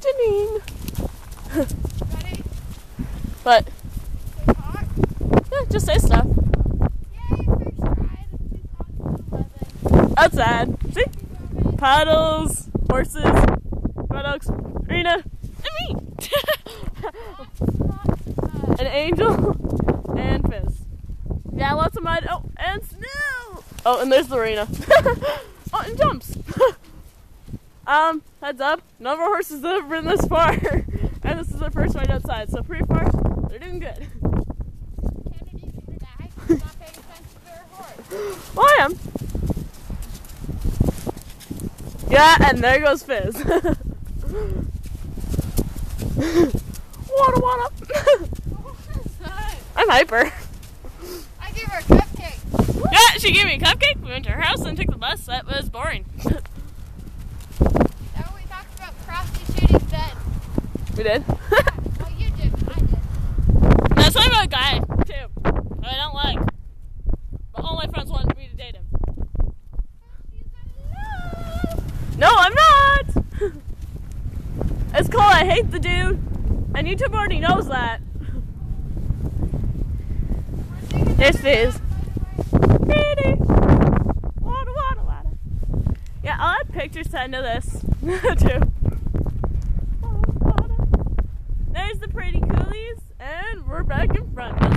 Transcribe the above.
Janine. Ready? But yeah, just say stuff. Yay, first ride of 2011. That's sad. See? Paddles, horses, red Rena, and me. An angel and Fizz. Yeah, lots of mud. Oh, and snow. Oh, and there's the arena. um, heads up. None of our horses have been this far. and this is their first ride outside, so pretty far, they're doing good. Kennedy's gonna die. She's not paying attention to her horse. Well, I am. Yeah, and there goes Fizz. Wada wada. What is that? I'm hyper. I gave her a cupcake. Yeah, she gave me a cupcake. We went to her house and took the bus. That was boring. We did. Well, oh, you did. I did. That's why I'm a guy too. I don't like. But all my friends wanted me to date him. She's in love. No, I'm not. it's called I hate the dude, and YouTube already knows that. This is-. Pretty. Yeah, I'll add pictures to end of this too. Phillies, and we're back in front.